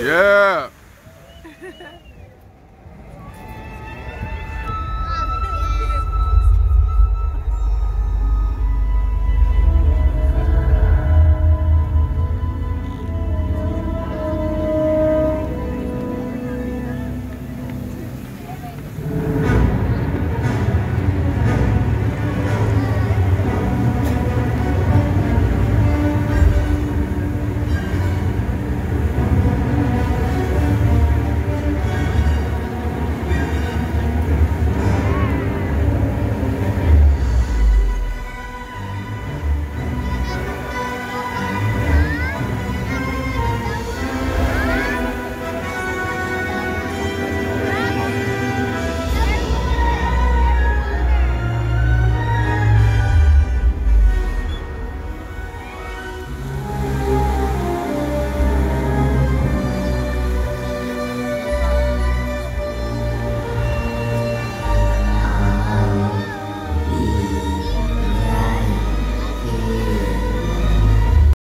Yeah.